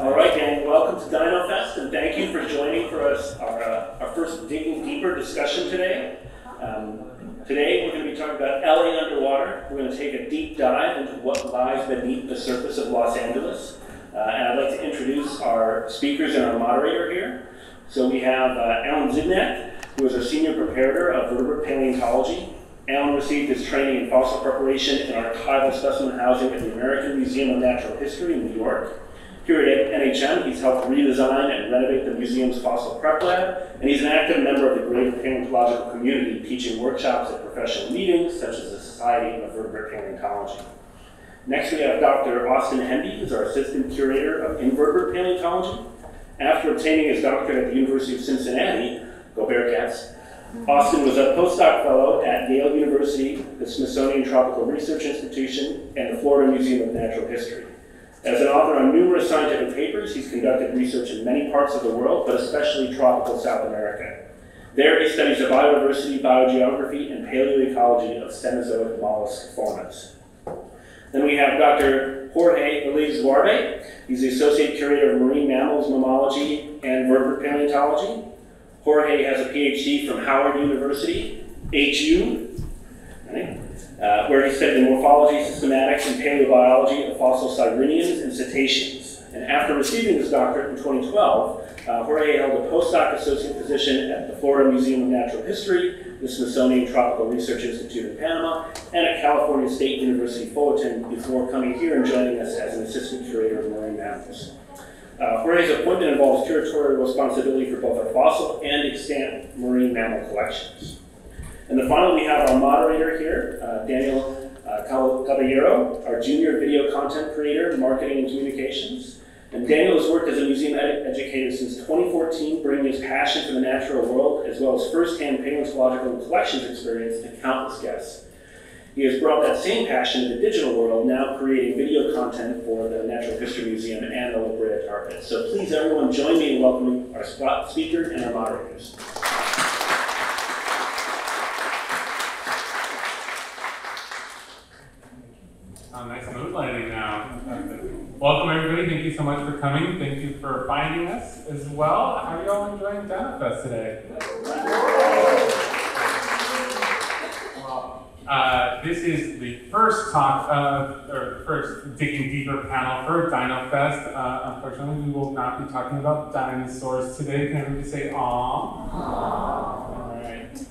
All right, and welcome to Dino Fest, and thank you for joining for us our, uh, our first Digging Deeper discussion today. Um, today, we're going to be talking about LA underwater. We're going to take a deep dive into what lies beneath the surface of Los Angeles. Uh, and I'd like to introduce our speakers and our moderator here. So we have uh, Alan Zdinak, who is our senior preparator of vertebrate paleontology. Alan received his training in fossil preparation and archival specimen housing at the American Museum of Natural History in New York. Here at NHM, he's helped redesign and renovate the museum's fossil prep lab, and he's an active member of the greater paleontological community, teaching workshops at professional meetings such as the Society of Vertebrate Paleontology. Next, we have Dr. Austin Hendy, who's our assistant curator of invertebrate paleontology. After obtaining his doctorate at the University of Cincinnati, go Bearcats, Austin was a postdoc fellow at Yale University, the Smithsonian Tropical Research Institution, and the Florida Museum of Natural History. As an author on numerous scientific papers, he's conducted research in many parts of the world, but especially tropical South America. There, he studies the biodiversity, biogeography, and paleoecology of Cenozoic mollusk faunas. Then we have Dr. Jorge Velez-Juarbe. He's the Associate Curator of Marine Mammals, Mammalogy, and Vertebrate Paleontology. Jorge has a PhD from Howard University, HU? Uh, where he studied the morphology, systematics, and paleobiology of fossil sirenians and cetaceans. And after receiving his doctorate in 2012, uh, Jorge held a postdoc associate position at the Florida Museum of Natural History, the Smithsonian Tropical Research Institute in Panama, and at California State University Fullerton before coming here and joining us as an assistant curator of marine mammals. Uh, Jorge's appointment involves curatorial responsibility for both our fossil and extant marine mammal collections. And then finally, we have our moderator here, uh, Daniel uh, Caballero, our junior video content creator, marketing and communications. And Daniel has worked as a museum ed educator since 2014, bringing his passion for the natural world as well as firsthand paleontological and collections experience to countless guests. He has brought that same passion to the digital world, now creating video content for the Natural History Museum and the La Brea Tar Pit. So please, everyone, join me in welcoming our speaker and our moderators. Oh, nice mood lighting now. Welcome everybody. Thank you so much for coming. Thank you for finding us as well. How are you all enjoying DinoFest today? Well, uh, this is the first talk of, or first digging deeper panel for DinoFest. Uh, unfortunately, we will not be talking about dinosaurs today. Can everybody say aww?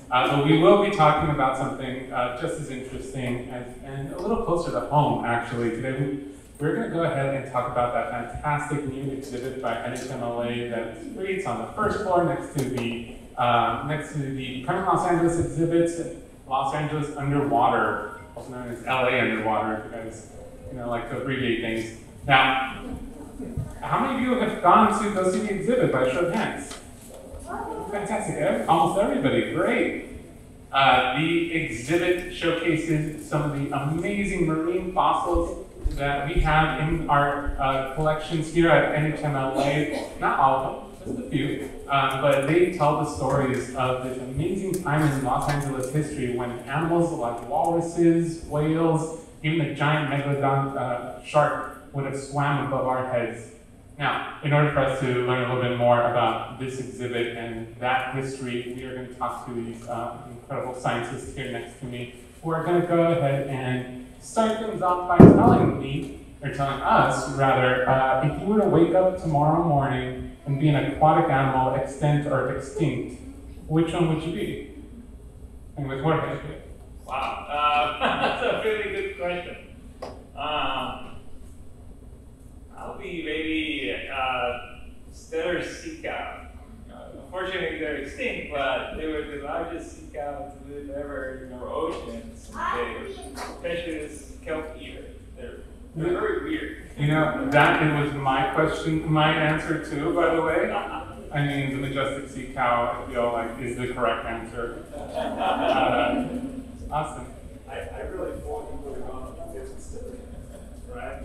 Uh, but we will be talking about something uh, just as interesting and, and, a little closer to home, actually. Today, we, are going to go ahead and talk about that fantastic new exhibit by NHMLA that's free. It's on the first floor next to the uh, next to the current Los Angeles exhibits, Los Angeles Underwater, also known as LA Underwater, if you guys you know, like to abbreviate things. Now, how many of you have gone to go see the exhibit by show of hands? Fantastic. Almost everybody. Great. Uh, the exhibit showcases some of the amazing marine fossils that we have in our uh, collections here at NHMLA. Not all of them, just a few. Um, but they tell the stories of this amazing time in Los Angeles history when animals like walruses, whales, even the giant megalodon uh, shark would have swam above our heads now, in order for us to learn a little bit more about this exhibit and that history, we are going to talk to these uh, incredible scientists here next to me who are going to go ahead and start things off by telling me, or telling us rather, uh, if you were to wake up tomorrow morning and be an aquatic animal, extant or extinct, which one would you be? And with what Jorge. Wow, uh, that's a really good question. Um, I'll be maybe uh, sea cow. Unfortunately, they're extinct, but they were the largest sea cow to live ever in our oceans. They, especially this kelp eater. They're, they're very weird. You know, that was my question, my answer too, by the way. I mean, the majestic sea cow, I feel like, is the correct answer. Uh, awesome. I, I really thought you would have gone on the fifth right?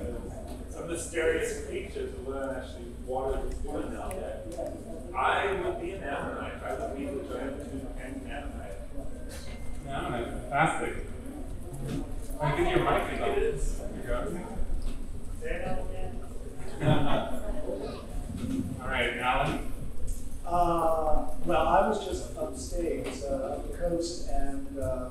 some mysterious creatures who learn actually water is doing down there. I would be an Ammonite. I would be the giant an Ammonite. An Ammonite, fantastic. I think your mic is up. It is. There you go. All right, Alan. Uh, well, I was just upstate, uh, up the coast, and uh,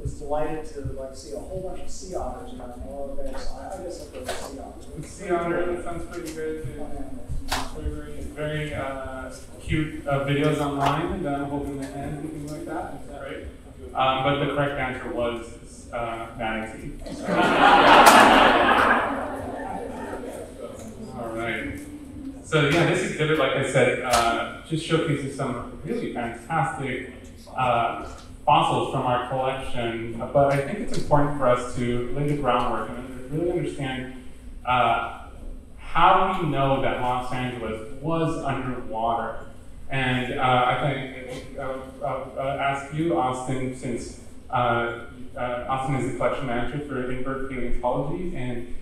was delighted to like see a whole bunch of sea otters around all there. So I, I guess I'll go with sea otters. Sea otter, that sounds pretty good. Very, very, very uh, cute uh, videos online and uh, holding the hand and things like that. It's great. Um, but the correct answer was uh, manatee. All right. So yeah, this exhibit, like I said, uh, just showcases some really fantastic uh, fossils from our collection. But I think it's important for us to lay the groundwork and really understand uh, how we know that Los Angeles was underwater. And uh, I think uh, I'll, I'll ask you, Austin, since uh, uh, Austin is the collection manager for Invert Paleontology, and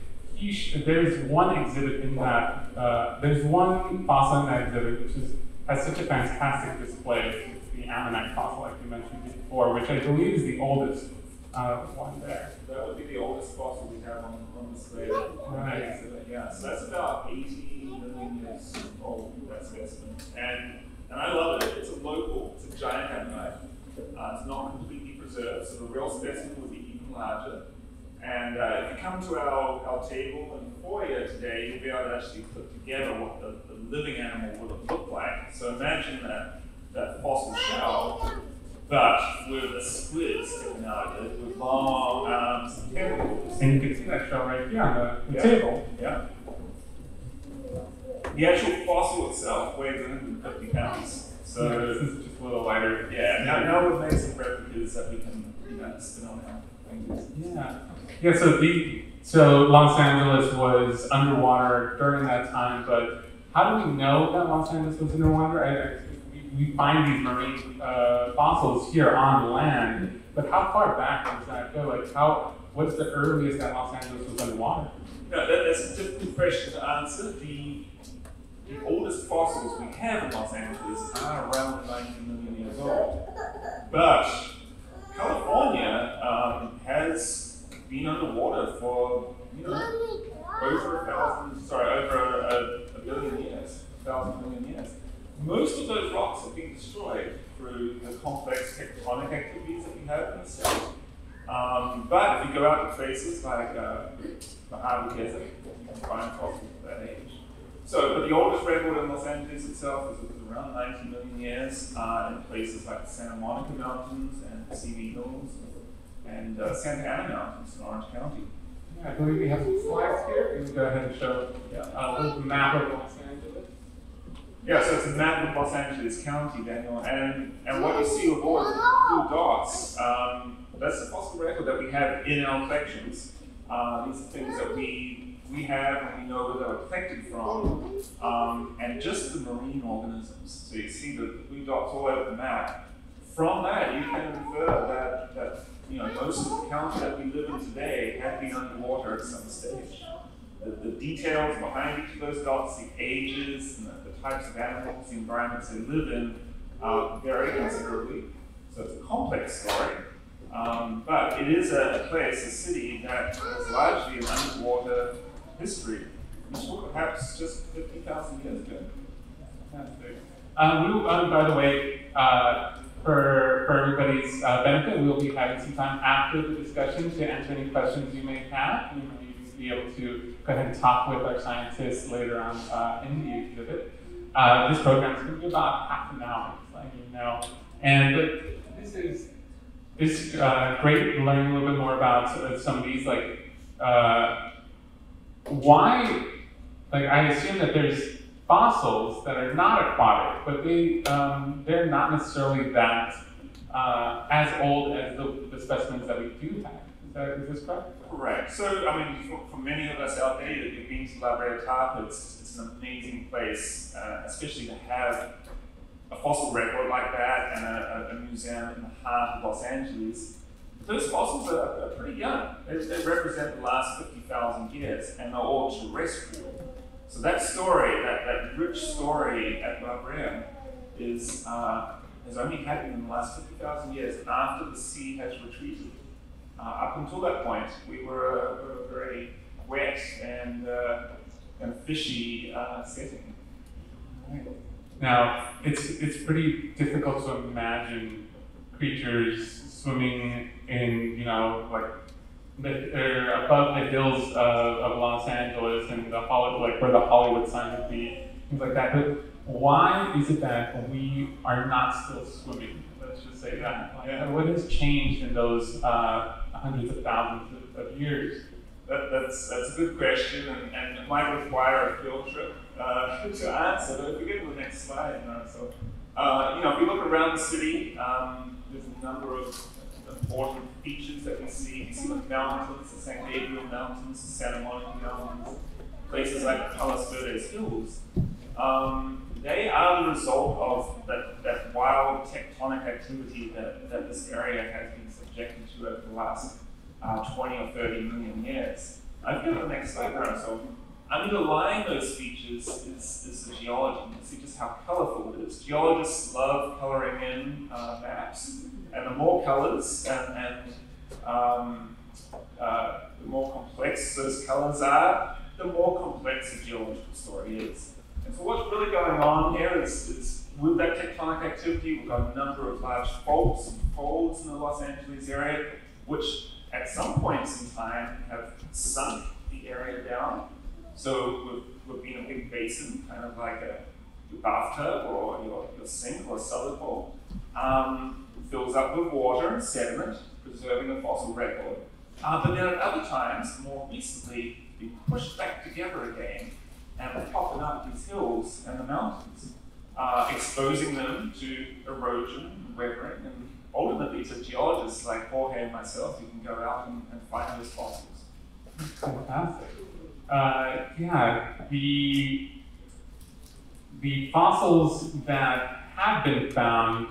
there's one exhibit in that, uh, there's one fossil in that exhibit which is, has such a fantastic display, the Ammonite fossil, like you mentioned before, which I believe is the oldest uh, one there. That would be the oldest fossil we have on, on display. Right. Yeah, so that's about 80 million years old, that specimen. And, and I love it. It's a local, it's a giant ammonite. Uh, it's not completely preserved, so the real specimen would be even larger. And uh, if you come to our, our table and foyer today, you'll be able to actually put together what the, the living animal would have looked like. So imagine that, that fossil shell, but with a squid sticking out of it, with long arms and tentacles. And you can see that shell right here on the, the Yeah. table. Yeah. The actual fossil itself weighs 150 pounds. So So, this is just a little lighter. yeah, now, now we've made some replicas that we can, you know, spin on our fingers. Yeah. Yeah, so the so Los Angeles was underwater during that time, but how do we know that Los Angeles was underwater? I, we, find these marine uh, fossils here on land, but how far back does that go? Like how what's the earliest that Los Angeles was underwater? No, that, that's a difficult question to answer. The, the oldest fossils we have in Los Angeles are around 19 million years old. But California um, has been underwater for, you know, over a thousand, sorry, over a, a billion years, a thousand million years. Most of those rocks have been destroyed through the complex tectonic activities that we have in the state. Um, but if you go out to places like uh, Harvard Desert, you can find fossils of that age. So, but the oldest record in Los Angeles itself is, around 90 million years uh, in places like the Santa Monica Mountains and the Simi Hills and uh, Santa Ana Mountains in Orange County. Yeah, I believe we have some slides here. We can go ahead and show Yeah. uh, a little map of Los Angeles. Yeah, so it's a map of Los Angeles County, Daniel, and, and what you see with all the blue dots, um, that's the fossil record that we have in our collections. Uh, these are things that we, we have and we know they were collected from, um, and just the marine organisms. So you see the blue dots all over the map. From that, you can infer that, that you know, most of the county that we live in today had been underwater at some stage. The, the details behind each of those dots, the ages, and the types of animals, the environments they live in, uh, vary considerably. So it's a complex story. Um, but it is a, place, a city that has largely an underwater history, which was perhaps just 50,000 years ago. Um, we, will- um, by the way, uh, for, for everybody's uh, benefit, we will be having some time after the discussion to answer any questions you may have. You may be able to go ahead and talk with our scientists later on uh, in the exhibit. Uh, this program is going to be about half an hour, letting you know. And this is it's uh, great learning a little bit more about uh, some of these, like uh, why like I assume that there's fossils that are not aquatic, but they um, they're not necessarily that uh, as old as the, the specimens that we do have. Is this correct? Correct. So, I mean, for, for many of us out there, you've been to La Breretata, it's, it's an amazing place, uh, especially to have a fossil record like that and a, a, museum in the heart of Los Angeles. Those fossils are, are pretty young. They, they represent the last 50,000 years and they're all terrestrial. So that story, that, that rich story at La Brea is, uh, has only happened in the last 50,000 years after the sea has retreated. Uh, up until that point, we were a, were very wet and, uh, and fishy uh, setting. Right. Now, it's it's pretty difficult to imagine creatures swimming in, you know, like the, or above the hills of, of Los Angeles and the Hollywood, like where the Hollywood sign would be, things like that. But why is it that we are not still swimming? Let's just say that. Like, Yeah. What has changed in those uh, hundreds of thousands of, of years? That, that's, that's a good question, and, and it might require a field trip uh, to answer. But if we get to the next slide, uh, so uh, you know, if we look around the city, um, there's a number of important features that we see. We see the mountains, the San Gabriel Mountains, the Santa Monica Mountains, places like Palos Verdes Hills. Um, they are the result of that, that wild tectonic activity that, that this area has been subjected to over the last uh, 20 or 30 million years. I've got the next now. So underlying those features is, is the geology. You can see just how colorful it is. Geologists love coloring in uh, maps, and the more colors and, and um, uh, the more complex those colors are, the more complex the geological story is. And so what's really going on here is, is with that tectonic activity, we've got a number of large faults and folds in the Los Angeles area, which at some points in time have sunk the area down. So we've, we've been a big basin, kind of like a your bathtub or your, your sink or cellar bowl, um, fills up with water and sediment, preserving the fossil record. Uh, but then at other times, more recently, been pushed back together again and popping up these hills and the mountains, uh, exposing them to erosion, and weathering, and ultimately to geologists like Jorge and myself who can go out and, and find those fossils. Fantastic. Uh, yeah, the the fossils that have been found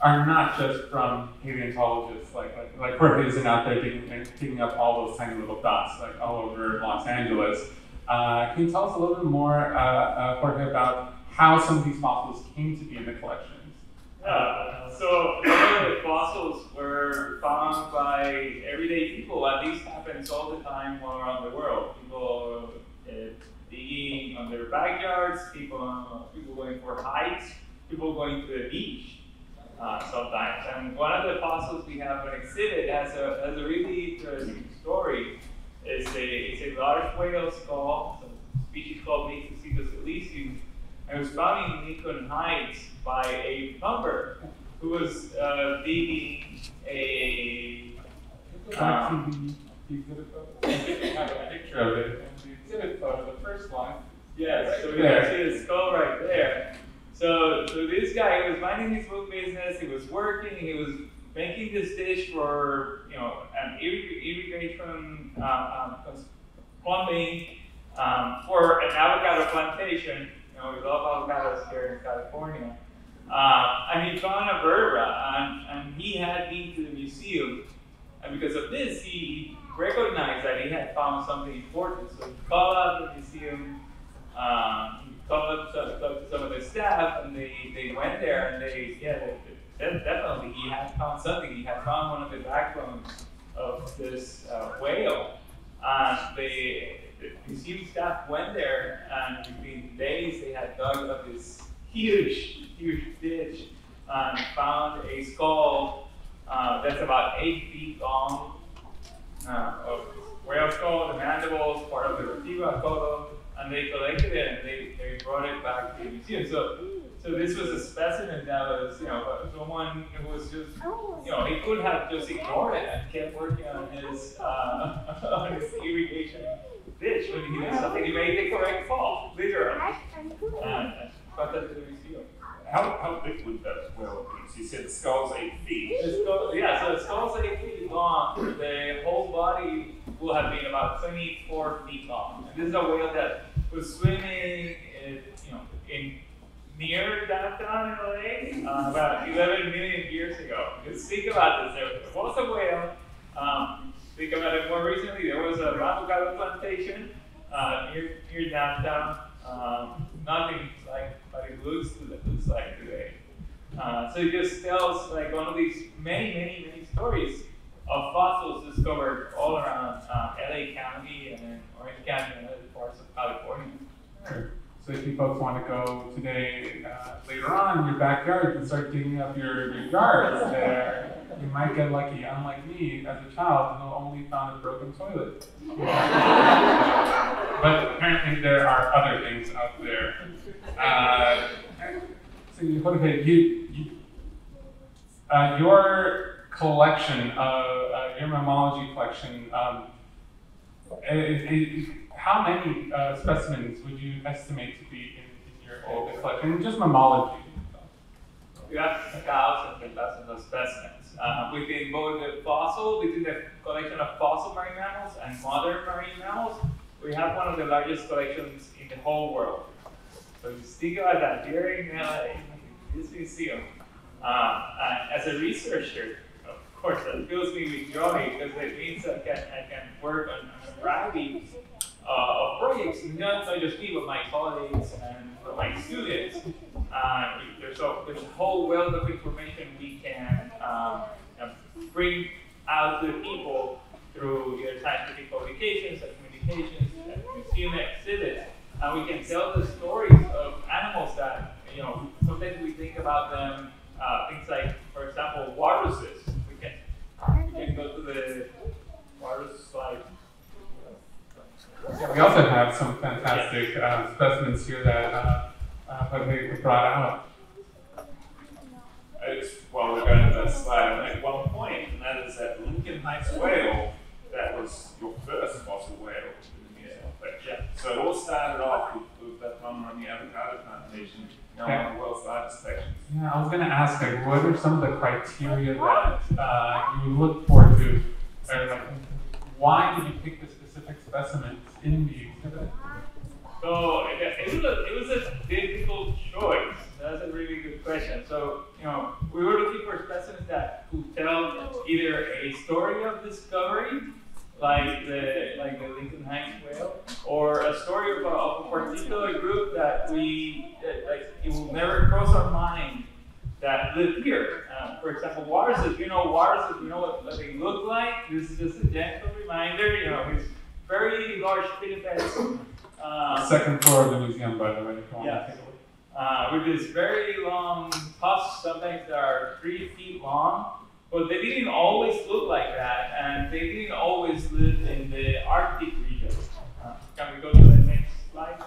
are not just from paleontologists, like like like Jorge isn't out there digging, and picking up all those tiny little dots like all over Los Angeles. Uh, can you tell us a little bit more, uh, uh, Jorge, about how some of these fossils came to be in the collections? Uh, so the fossils were found by everyday people, and this happens all the time all around the world. People uh, digging on their backyards, people uh, people going for hikes, people going to the beach uh, sometimes. And one of the fossils we have on exhibit has a has a really interesting story. It's a it's a large whale skull, a species called Mixocetus elysius, and it was found in Lincoln Heights by a plumber who was uh, digging a um, the, the. I have a picture of it. And the exhibit photo, the first one. Yes, so we can see the skull right there. So, so this guy he was minding his own business. He was working. He was making this dish for you know an irrig- irrigation uh, um, plumbing um, for an avocado plantation. You know, we love avocados here in California. Uh, and he found a vertebra, and, and he had been to the museum. And because of this, he recognized that he had found something important. So he called out the museum. Um, he called up some, some of the staff, and they, they went there, and they, yeah, they, they- definitely, he had found something. He had found one of the backbones of this uh, whale. And the, the museum staff went there, and within days, they had dug up this huge, huge ditch and found a skull uh, that's about eight feet long uh, of whale skull, the mandibles, part of the vertebra column, and they collected it and they, they brought it back to the museum. So, so this was a specimen that was, you know, someone who was just, you know, he could have just ignored it and kept working on his, uh, on his irrigation ditch when he did something. He made the correct call, literally. And brought that to the museum. How, how big would that whale be? So you said the skull's eight feet. Skull, yeah, so the skull's eight feet long. The whole body will have been about 24 feet long. And this is a whale that was swimming, in, you know, in near downtown in LA uh, about 11 million years ago. Just think about this. There was a whale. Um, think about it more recently. There was a avocado plantation uh, near near downtown. Um, nothing like what it looks looks like today. Uh, so it just tells like one of these many, many, many stories of fossils discovered all around uh, LA County and Orange County and other parts of California. So if you folks want to go today, uh, later on in your backyard and start digging up your, your yards there, you might get lucky. Unlike me, as a child, who only found a broken toilet. but apparently there are other things out there. Uh, so you, you, uh, your collection, of, uh, your mammalogy collection, um, how many uh, specimens would you estimate to be in, in your uh, collection? Just mammalogy. We have thousands and thousands of specimens. Uh, within both the fossil, within the collection of fossil marine mammals and modern marine mammals, we have one of the largest collections in the whole world. So you think about that here in LA, this museum. Uh, as a researcher, of course, that fills me with joy because it means I can, I can work on, a variety uh, of projects, not, just me, but my colleagues and for my students. Uh, there's, a, there's a whole wealth of information we can um, bring out to people through either scientific publications or communications, and museum exhibits. And we can tell the stories of animals that, you know, sometimes we think about them, uh, things like, for example, walruses. We can, go to the walrus slide. We also have some fantastic uh, specimens here that uh, uh, we brought out. It's, well, we're going to that slide, I'll make one point, and that is that Lincoln Heights whale, that was your first fossil whale in the museum collection. So it all started off with, with that one on the avocado plantation, you know, one of the world's largest sections. Yeah, I was going to ask, like, what are some of the criteria that uh, you look forward to, or like, why did you pick the specific specimens in the exhibit? So it, it was a, it was a difficult choice. That's a really good question. So you know, we were looking for specimens that could tell either a story of discovery, like the like the Lincoln Heights whale, or a story of a, particular group that we that, like it will never cross our mind that live here. Uh, for example, walruses. You know, walruses. You know what, what they look like. This is just a gentle reminder. You know, it's very large pinnipeds. Um, Second floor of the museum, by the way, if you want Yes. to take a look. uh, with this very long tusks, sometimes they are three feet long, but they didn't always look like that, and they didn't always live in the Arctic region. Uh, can we go to the next slide?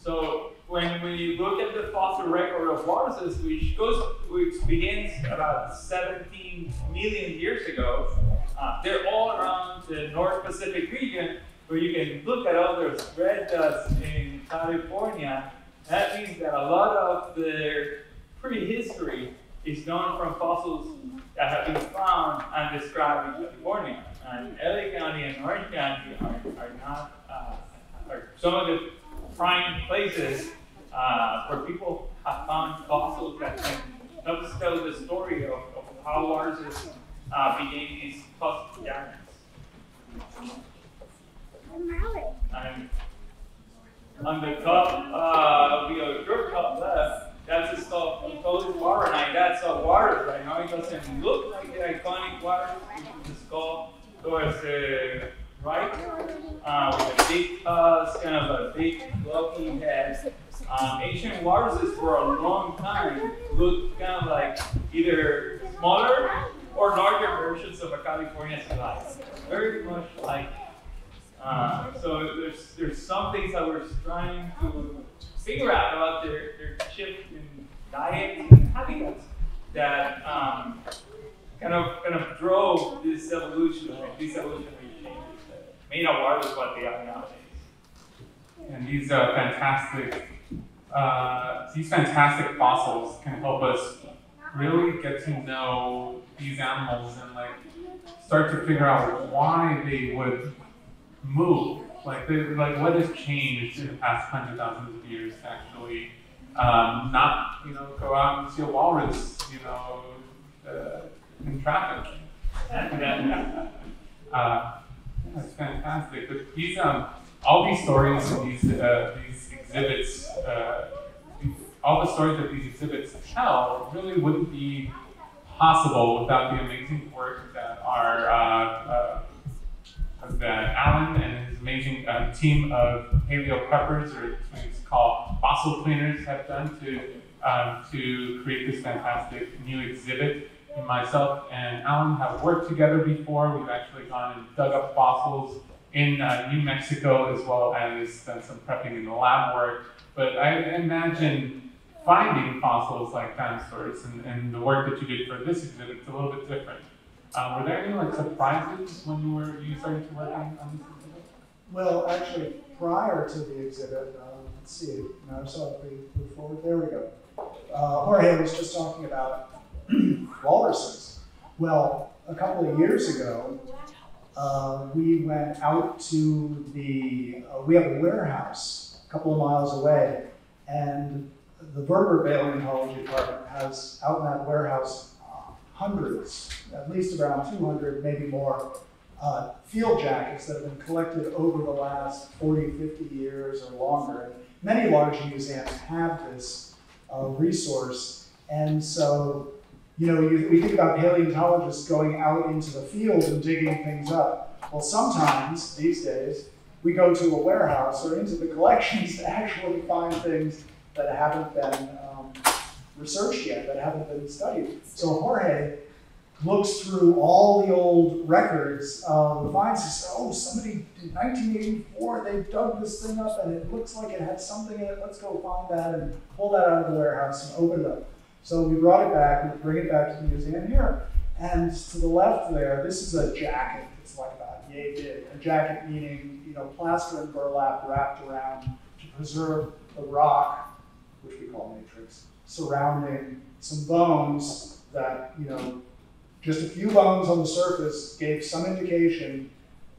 So when we look at the fossil record of walruses, which goes, which begins about 17 million years ago, uh, they're all around the North Pacific region, where you can look at all those red dots in California. That means that a lot of their prehistory is known from fossils that have been found and described in California. And LA County and Orange County are, are not, uh, are some of the prime places uh, where people have found fossils that can help us tell the story of, of how walruses uh, became these fossil giants. And on the top, uh, we have your top left, that's a stuff, Polish Waranite, that's a water right now. It doesn't look like the iconic water, which is the skull towards the right, uh, with a big tusk, kind of a big bulky head. Um, ancient walruses for a long time looked kind of like either smaller or larger versions of a California slide. Very much like uh, so there's there's some things that we're trying to figure out about their, their shift in diet and habitats that um, kind of kind of drove this evolution, these evolutionary changes that made our waters what they are nowadays. And these fantastic, uh, these fantastic fossils can help us really get to know these animals and like start to figure out why they would move. Like, they, like what has changed in the past hundred thousands of years to actually um, not, you know, go out and see a walrus, you know, uh, in traffic. Uh, yeah, fantastic. But these, um, all these stories these, uh, these exhibits, uh, all the stories that these exhibits tell really wouldn't be possible without the amazing work that our, uh, uh, that Alan and amazing um, team of paleo preppers, or it's called fossil cleaners, have done to um, to create this fantastic new exhibit. And myself and Alan have worked together before. We've actually gone and dug up fossils in uh, New Mexico as well as done some prepping in the lab work. But I imagine finding fossils like dinosaurs and, and the work that you did for this exhibit is a little bit different. Um, were there any like surprises when you were you started to work on, on this? Well, actually, prior to the exhibit, uh, let's see, now so if we move forward, there we go. Uh, Jorge was just talking about walruses. Well, a couple of years ago, uh, we went out to the, uh, we have a warehouse a couple of miles away, and the vertebrate paleontology department has out in that warehouse hundreds, at least around 200, maybe more, uh, field jackets that have been collected over the last 40, 50 years or longer. And many large museums have this uh, resource. And so, you know, you, we think about paleontologists going out into the field and digging things up. Well, sometimes these days, we go to a warehouse or into the collections to actually find things that haven't been um, researched yet, that haven't been studied. So Jorge looks through all the old records, um, finds this, oh, somebody in 1984, they dug this thing up and it looks like it had something in it. Let's go find that and pull that out of the warehouse and open it up. So we brought it back, we bring it back to the museum here. And to the left there, this is a jacket. It's like about yay big. A jacket meaning, you know, plaster and burlap wrapped around to preserve the rock, which we call matrix, surrounding some bones that, you know, just a few bones on the surface gave some indication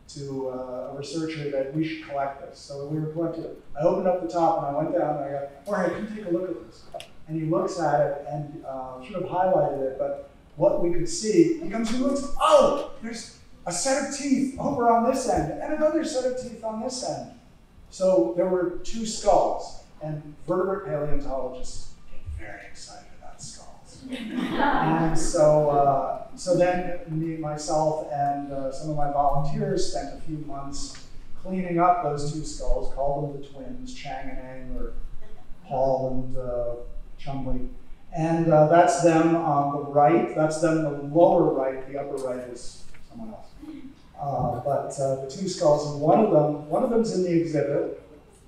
to uh, a researcher that we should collect this. So we were collecting it. I opened up the top and I went down and I go, Jorge, come take a look at this. And he looks at it and uh, should have highlighted it, but what we could see, he comes and looks, oh, there's a set of teeth over on this end and another set of teeth on this end. So there were two skulls, and vertebrate paleontologists get very excited. And so, uh, so then me, myself, and uh, some of my volunteers spent a few months cleaning up those two skulls, called them the twins, Chang and Eng, or Paul and uh, Chumley. And uh, that's them on the right. That's them the lower right. The upper right is someone else. Uh, but uh, the two skulls, and one of them, one of them's in the exhibit,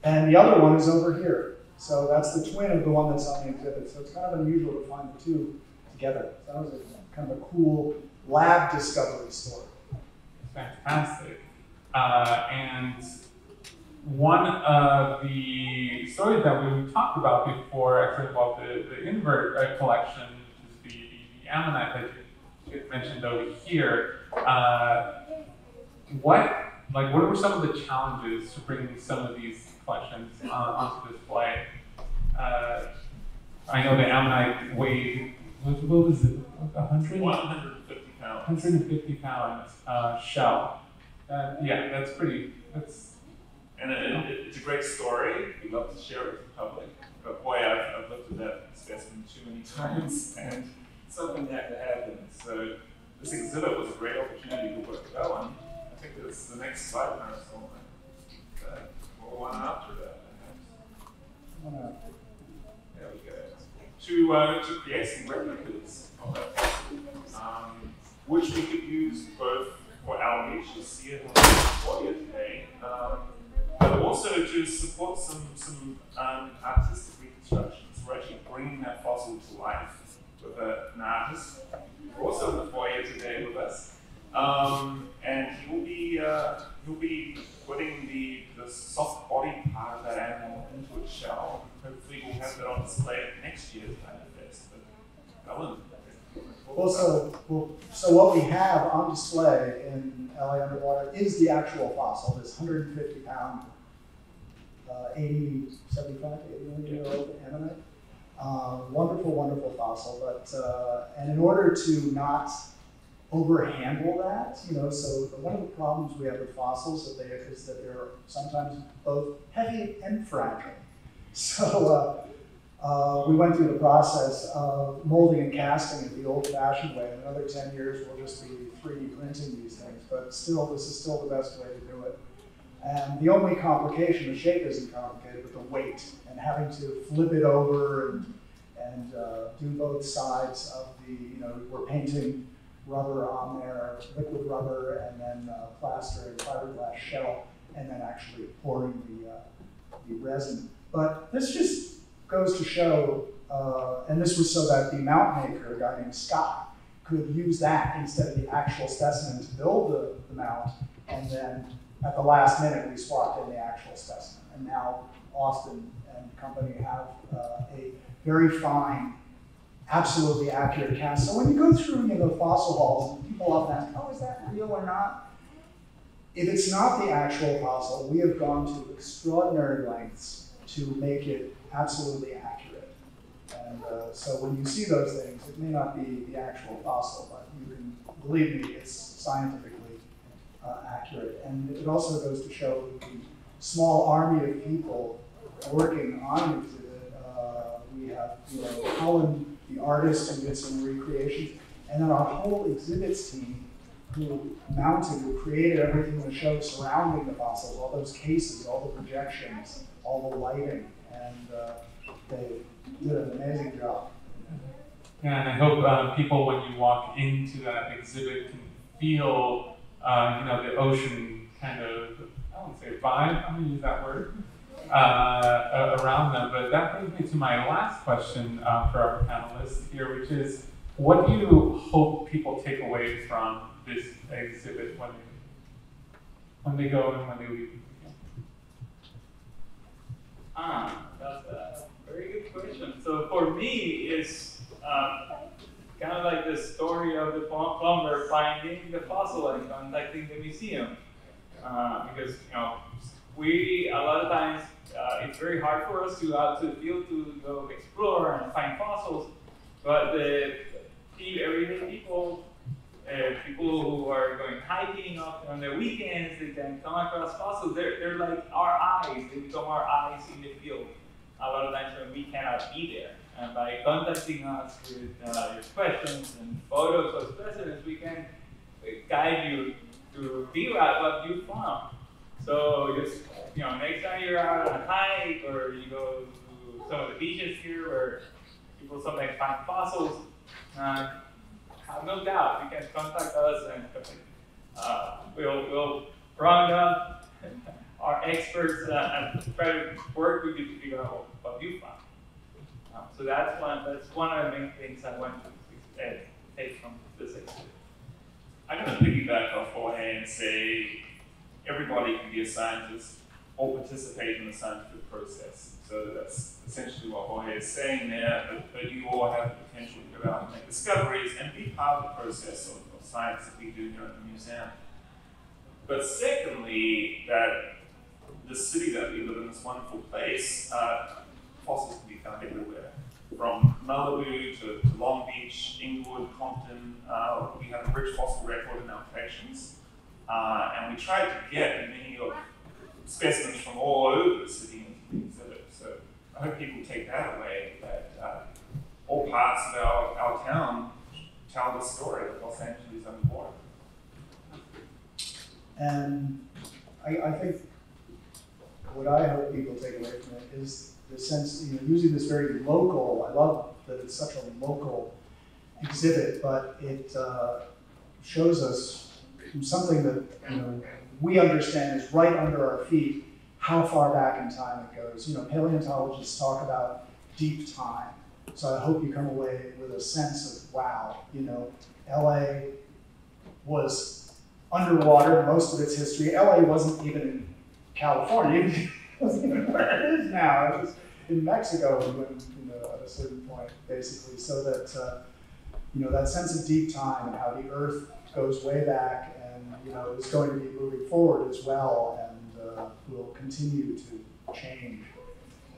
and the other one is over here. So that's the twin of the one that's on the exhibit. So it's kind of unusual to find the two together. So that was a, kind of a cool lab discovery story. Fantastic. Uh, and one of the stories that we talked about before actually involved the, the invert uh, collection, is the, the, the ammonite that you mentioned over here. Uh, what like what were some of the challenges to bringing some of these collections uh, onto display? Uh, I know the ammonite weighed what, was it? 100? 150 pounds. 150 pound uh, shell. Uh, yeah, that's pretty. That's And it, it, it's a great story. We love to share it with the public. But boy, I've, I've looked at that specimen too many times, and something had to happen. So this exhibit was a great opportunity to work with Ellen. I think it's the next slide uh, or one after that. perhaps. There we go. To, uh, to create some replicas of that, um, which we could use both for our see it on the foyer today, um, but also to support some, some um, artistic reconstructions. We're actually bringing that fossil to life with a, an artist, who's also in the foyer today with us. Um, and he'll be, uh, he'll be putting the, the soft body part of that animal into its shell. Hopefully we'll have that on display at next year's Manifest. But Ellen, Well, so, well, so what we have on display in LA Underwater is the actual fossil, this 150 pound, uh, 80, 75, 80 million year old ammonite. Uh, wonderful, wonderful fossil, but, uh, and in order to not overhandle that, you know, so one of the problems we have with fossils that they, is that they're sometimes both heavy and fragile. So, uh, uh, we went through the process of molding and casting it the old-fashioned way. In another 10 years, we'll just be 3D printing these things, but still, this is still the best way to do it. And the only complication, the shape isn't complicated, but the weight and having to flip it over and, and uh, do both sides of the, you know, we're painting rubber on there, liquid rubber, and then uh, plastering fiberglass shell, and then actually pouring the, uh, the resin. But this just goes to show, uh, and this was so that the mount maker, a guy named Scott, could use that instead of the actual specimen to build the, the mount, and then at the last minute we swapped in the actual specimen. And now Austin and company have uh, a very fine, absolutely accurate cast. So when you go through you know, the fossil halls, people often ask, oh, is that real or not? If it's not the actual fossil, we have gone to extraordinary lengths to make it absolutely accurate. And uh, so when you see those things, it may not be the actual fossil, but you can believe me, it's scientifically uh, accurate. And it also goes to show the small army of people working on exhibit. Uh, we have, you know, Colin, the artist, who did some recreations, and then our whole exhibits team who mounted, who created everything in the show surrounding the fossils, all those cases, all the projections, all the lighting, and uh, they did an amazing job. And I hope uh, people, when you walk into that exhibit, can feel, uh, you know, the ocean kind of, I won't say vibe, I'm gonna use that word, uh, around them. But that brings me to my last question uh, for our panelists here, which is, what do you hope people take away from this exhibit when they, when they go and when they leave? Ah, that's a very good question. So for me, it's um, kind of like the story of the plumber finding the fossil and contacting the museum. Uh, because, you know, we, a lot of times, uh, it's very hard for us to go out to the field to go explore and find fossils. But the everyday people, uh, people who are going hiking often on their weekends, they can come across fossils. They're, they're like our eyes. They become our eyes in the field. A lot of times when we cannot be there. And by contacting us with uh, your questions and photos of specimens, we can guide you to figure out what you found. So just, you know, next time you're out on a hike or you go to some of the beaches here where people sometimes find fossils, uh, have no doubt you can contact us and uh, we'll, we'll round up our experts uh, and try to work with you to figure out what you found. Um, so that's one, that's one of the main things I want to uh, take from this exhibit. I'm going to piggyback off Jorge and say everybody can be a scientist or participate in the scientific process. So that's essentially what Jorge is saying there, but, but you all have the potential to go out and make discoveries and be part of the process of, of science that we do here at the museum. But secondly, that the city that we live in, this wonderful place, uh, fossils can be found everywhere. From Malibu to, to Long Beach, Inglewood, Compton, uh, we have a rich fossil record in our collections. Uh, and we tried to get many of specimens from all over the city into the exhibit. So I hope people take that away, that uh, all parts of our, our town tell the story of Los Angeles underwater. And I, I think what I hope people take away from it is the sense, you know, using this very local, I love that it's such a local exhibit, but it uh, shows us something that, you know, we understand is right under our feet how far back in time it goes. You know, paleontologists talk about deep time. So I hope you come away with a sense of, wow, you know, LA was underwater most of its history. LA wasn't even in California, it wasn't even where it is now. It was in Mexico when, you know, at a certain point, basically. So that, uh, you know, that sense of deep time and how the earth goes way back you know, is going to be moving forward as well and uh, will continue to change.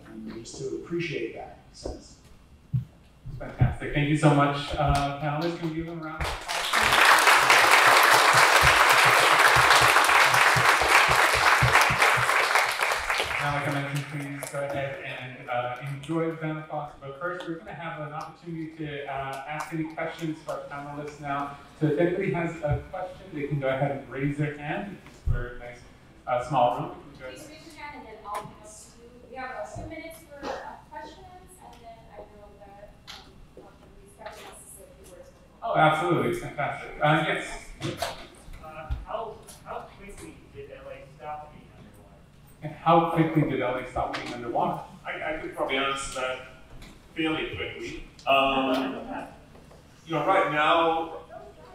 And just to appreciate that sense. Fantastic. Thank you so much, uh, panelists. Can we give them a round uh, enjoy the Fox. But first, we're going to have an opportunity to uh, ask any questions for our panelists now. So if anybody has a question, they can go ahead and raise their hand. We're a nice a small room. Please raise your hand and then I'll pass you. We have a few minutes for uh, questions and then I know that um, Dr. Lee Scott wants to say a few words. Oh, absolutely, fantastic. Uh, yes. Uh, how, how quickly did LA stop being underwater? And how quickly did LA stop being underwater? I, I could probably answer that fairly quickly. Um, you know, right now,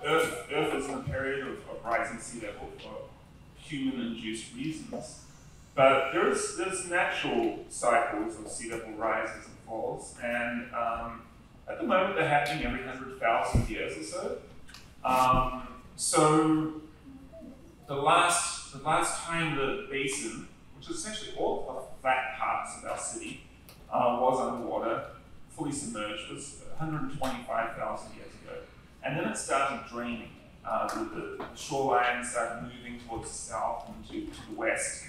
Earth, Earth is in a period of, of rising sea level for human-induced reasons. But there's there's natural cycles of sea level rises and falls, and um, at the moment they're happening every hundred thousand years or so. Um, so the last the last time the basin, which essentially all the flat parts of our city, uh, was underwater, fully submerged, was 125,000 years ago. And then it started draining. Uh, the, the shoreline started moving towards the south and to, to the west,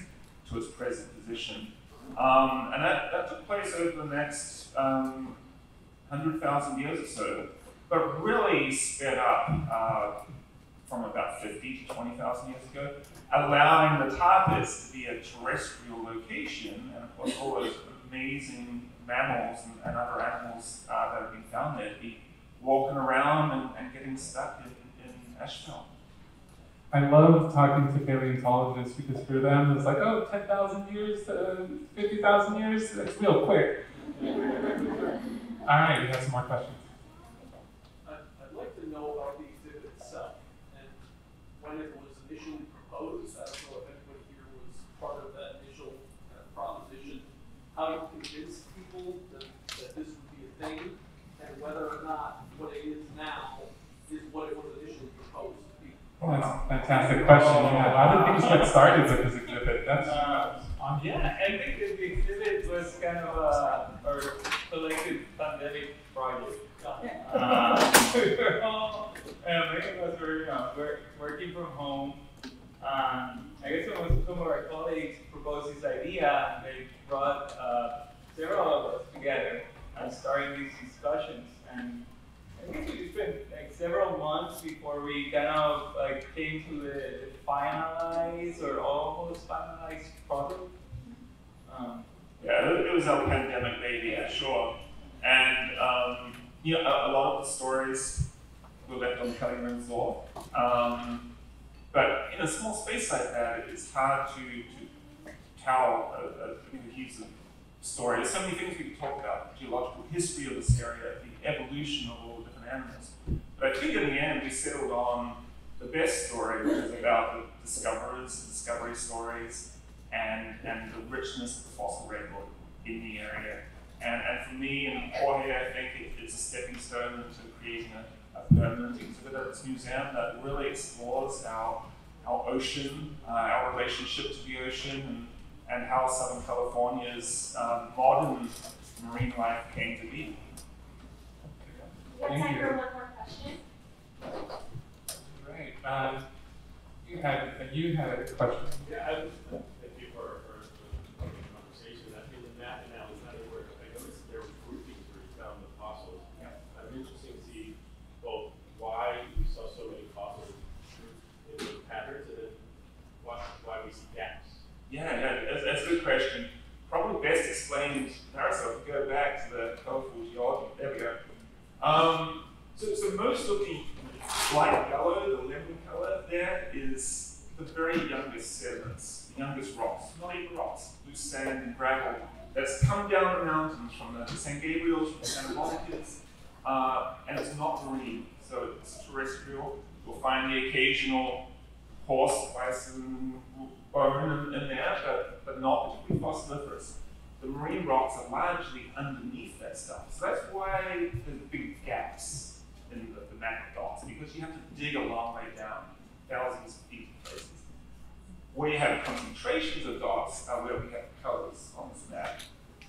to its present position. Um, and that, that took place over the next um, 100,000 years or so, but really sped up uh, from about 50 to 20,000 years ago, allowing the Tar Pits to be a terrestrial location, and of course all those amazing mammals and, and other animals uh, that have been found there to be walking around and, and getting stuck in, in asphalt. I love talking to paleontologists because for them it's like, oh, 10,000 years, uh, 50,000 years, that's real quick. All right, we have some more questions. I'd, I'd like to know about the exhibit itself and when it was initially proposed. I don't know if anybody here was part of that initial uh, proposition. How you convinced people that, that this would be a thing and whether or not what it is now is what it was initially proposed to be. Well, that's a fantastic question. Yeah, how did things get started with this exhibit? That's Uh, on Yeah, I think that the exhibit was kind of a, a collective pandemic project. Uh, we were all, uh, many of us were, you know, work, working from home. Um, I guess some of our colleagues proposed this idea, they brought uh, several of us together and started these discussions. And I think we spent like several months before we kind of like came to the, finalized or almost finalized product. Um, Yeah, it, it was our pandemic baby, for sure. And, um, you know, a, a lot of the stories were left on the cutting room floor. Um, but in a small space like that, it's hard to, to tell a, a cohesive story. There's so many things we could talk about, the geological history of this area, the evolution of all the different animals. But I think in the end, we settled on the best story, which is about the discoverers, the discovery stories, and, and the richness of the fossil record in the area. And, and for me and Jorge, I think it, it's a stepping stone into creating a, a permanent exhibit at this museum that really explores our, our ocean, uh, our relationship to the ocean, and, and how Southern California's um, modern marine life came to be. We have Thank time you. for one more question. great. Um, you had you had a question. Yeah, I was, thank you for, for, for the conversation. I think the map now is not where, I noticed there were groupings where you found the fossils. Yeah. I'm interested to see both why we saw so many fossils in those patterns and then why, why we see gaps. Yeah, yeah, that's, that's a good question. Probably best explained, if we go back to the colorful geology. There we go. Um, so, so most of the light yellow, the lemon color there is the very youngest sediments, the youngest rocks, not even rocks, loose sand and gravel that's come down the mountains from the San Gabriel's, from the Santa Monica's, uh, and it's not marine, so it's terrestrial. You'll find the occasional horse, bison, bone in, there, but, but not particularly fossiliferous. The marine rocks are largely underneath that stuff. So that's why there's big gaps in the, the map dots, because you have to dig a long way down, thousands of feet in places. Where you have concentrations of dots are where we have colors on this map.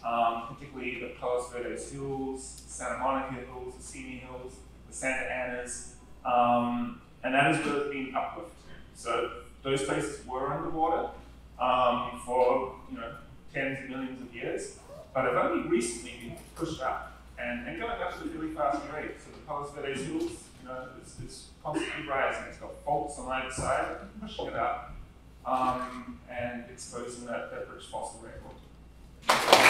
Um, particularly the Palos Verdes Hills, Santa Monica Hills, the Simi Hills, the Santa Anas, um, and that is where it's been uplifted. So those places were underwater um, for you know tens of millions of years, but have only recently been pushed up and, and going up at a really fast rate. So the Palos Hills, you know, it's, it's constantly rising. It's got faults on either side, pushing it up. um, and exposing that, that British fossil record.